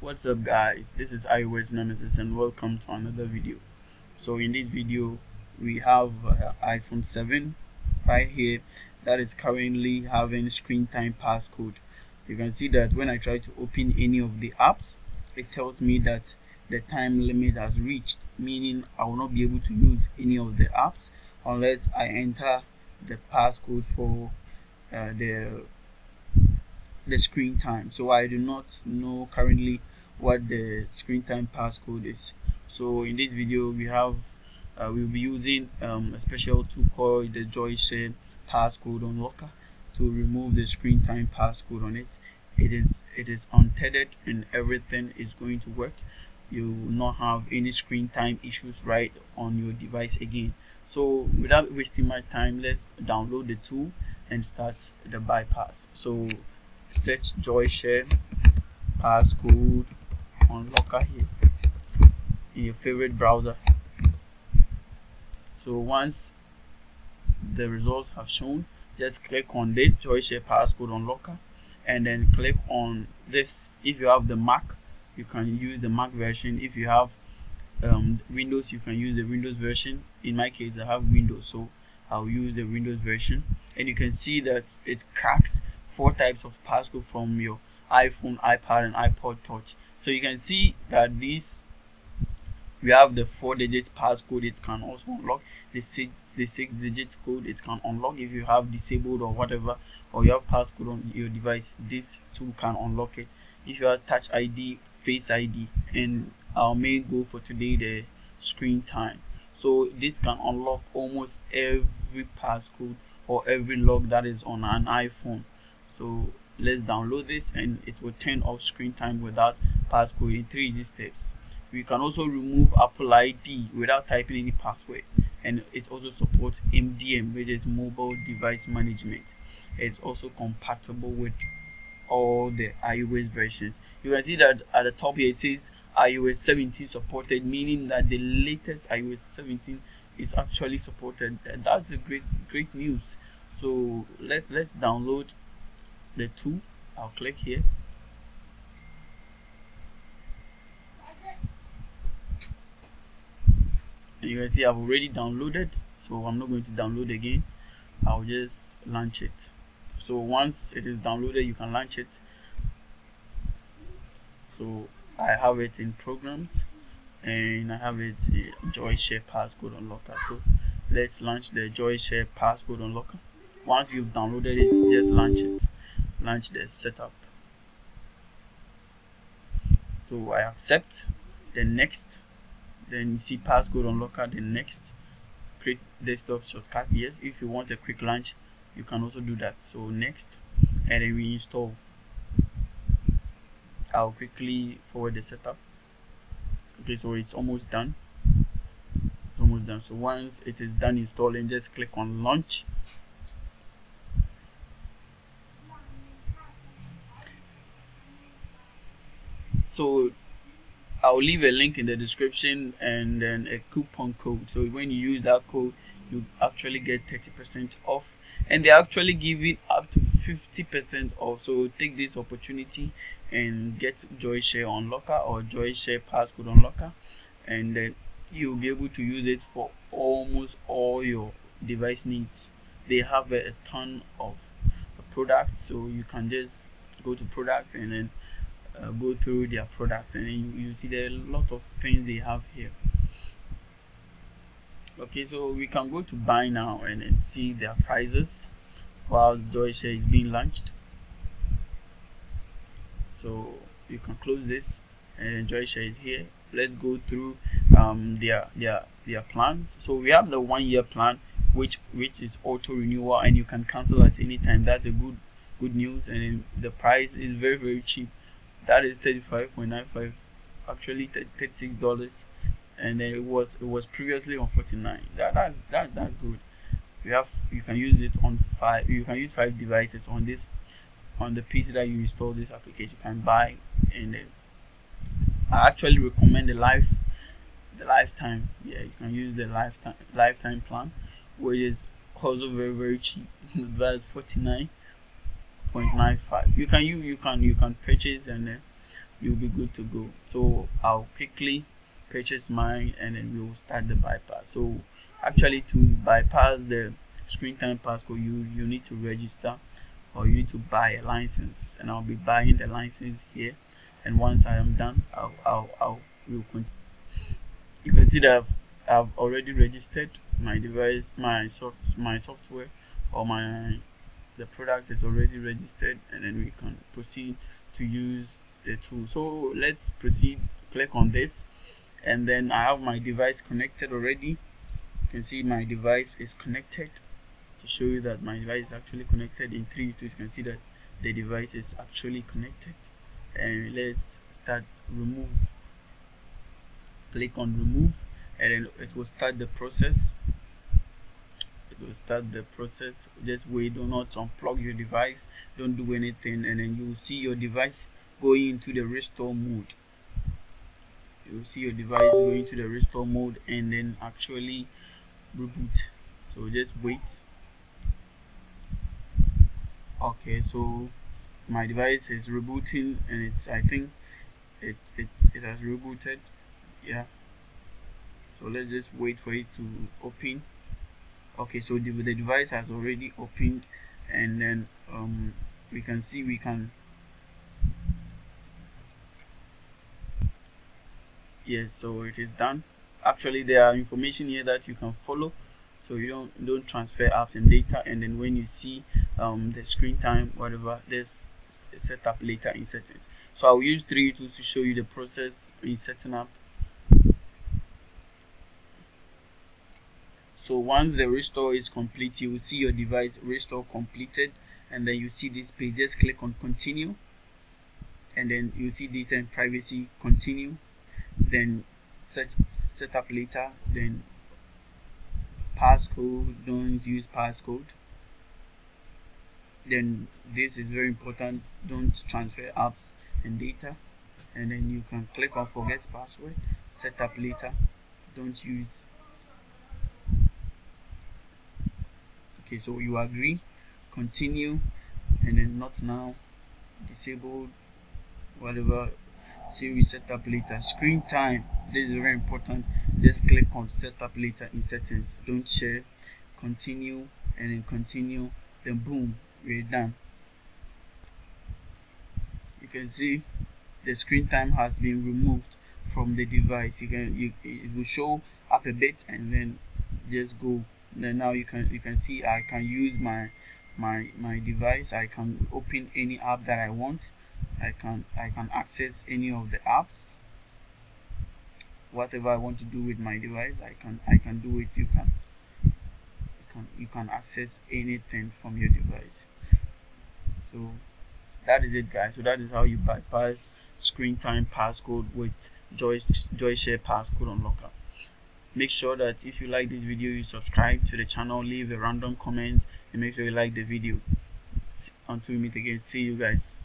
what's up guys? This is iOS Nemesis and welcome to another video. So in this video we have uh, iPhone 7 right here that is currently having screen time passcode. You can see that when I try to open any of the apps it tells me that the time limit has reached meaning I will not be able to use any of the apps unless I enter the passcode for uh, the the screen time. So I do not know currently what the screen time passcode is. So in this video we have uh, we'll be using um, a special tool called the Joyoshare passcode unlocker to remove the screen time passcode on it. It is it is untethered and everything is going to work. You will not have any screen time issues right on your device again. So without wasting my time let's download the tool and start the bypass. So search Joyoshare passcode unlocker here in your favorite browser. So once the results have shown just click on this Joyoshare passcode unlocker and then click on this. If you have the mac you can use the mac version. If you have um, windows you can use the windows version. In my case i have windows so i'll use the windows version. And you can see that it cracks four types of passcode from your iPhone, iPad, and iPod Touch. So you can see that these we have the four digit passcode it can also unlock the six the six digit code it can unlock if you have disabled or whatever or you have passcode on your device this tool can unlock it. If you have touch id face id and our main goal for today the screen time. So this can unlock almost every passcode or every lock that is on an iphone so let's download this and it will turn off screen time without passcode in three easy steps. We can also remove apple id without typing any password. And it also supports mdm which is mobile device management. It's also compatible with all the ios versions. You can see that at the top here it says ios 17 supported meaning that the latest ios 17 is actually supported. And that's a great great news. So let, let's download the tool I'll click here. And you can see I've already downloaded so I'm not going to download again. I'll just launch it. So once it is downloaded you can launch it. So I have it in programs and I have it Joyoshare passcode unlocker. So let's launch the Joyoshare passcode unlocker. Once you've downloaded it just launch it launch the setup. So I accept then next. Then you see passcode unlocker the next. Create desktop shortcut yes. If you want a quick launch you can also do that. So next and then we install. I'll quickly forward the setup. Okay so it's almost done. It's almost done. So once it is done installing just click on launch so I'll leave a link in the description and then a coupon code. So when you use that code you actually get 30% off. And they're actually give it up to 50% off. So take this opportunity and get Joyoshare unlocker or Joyoshare passcode unlocker. And then you'll be able to use it for almost all your device needs. They have a, a ton of products. So you can just go to product and then uh, go through their products and you, you see there are a lot of things they have here. Okay so we can go to buy now and then see their prices while Joyoshare is being launched. So you can close this and Joyoshare is here. Let's go through um, their their their plans. So we have the one year plan which which is auto renewal and you can cancel at any time. That's a good good news and the price is very very cheap that is 35.95 actually 36 dollars. And then it was it was previously on 49 that that's that that's good. You have you can use it on five you can use five devices on this on the pc that you install this application. You can buy and then i actually recommend the life the lifetime. Yeah you can use the lifetime lifetime plan which is also very very cheap. That's 49 0.95 you can you you can you can purchase and then you'll be good to go. So i'll quickly purchase mine and then we will start the bypass. So actually to bypass the screen time passcode you you need to register or you need to buy a license. And i'll be buying the license here. And once i am done i'll i'll, I'll will continue you can see that I've, I've already registered my device my soft my software or my the product is already registered and then we can proceed to use the tool. So let's proceed click on this and then I have my device connected already. You can see my device is connected. To show you that my device is actually connected in 3 2 you can see that the device is actually connected. And let's start remove. Click on remove and then it will start the process will start the process just wait do not unplug your device don't do anything and then you will see your device going into the restore mode. You will see your device going to the restore mode and then actually reboot. So just wait. Okay so my device is rebooting and it's i think it it, it has rebooted. Yeah. So let's just wait for it to open okay so the, the device has already opened and then um, we can see we can yes so it is done. Actually there are information here that you can follow so you don't don't transfer apps and data and then when you see um, the screen time whatever this set up later in settings. So i'll use three tools to show you the process in setting up so once the restore is complete you will see your device restore completed and then you see this page just click on continue and then you see data and privacy continue then set up later then passcode don't use passcode. Then this is very important don't transfer apps and data and then you can click on forget password set up later don't use okay so you agree continue and then not now disabled whatever see we set up later. Screen time this is very important. Just click on setup later in settings. Don't share continue and then continue then boom we're done. You can see the screen time has been removed from the device. You can you, it will show up a bit and then just go then now you can you can see I can use my my my device. I can open any app that I want. I can I can access any of the apps. Whatever I want to do with my device I can I can do it. You can you can you can access anything from your device. So that is it guys. So that is how you bypass screen time passcode with joy Joyoshare passcode unlocker make sure that if you like this video you subscribe to the channel leave a random comment and make sure you like the video. Until we meet again see you guys